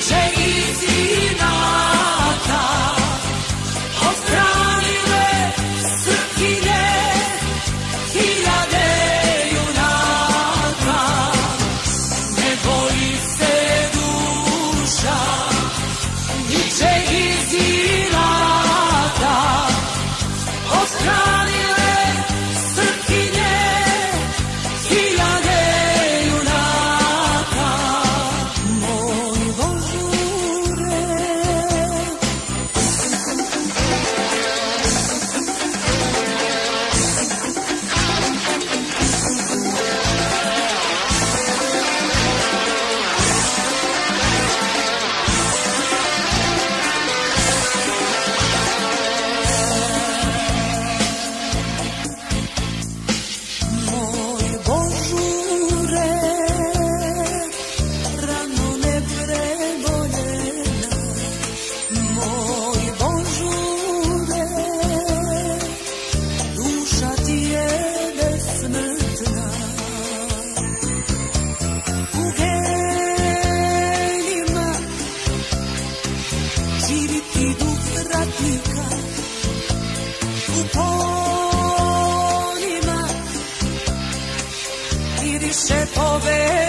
take se poder.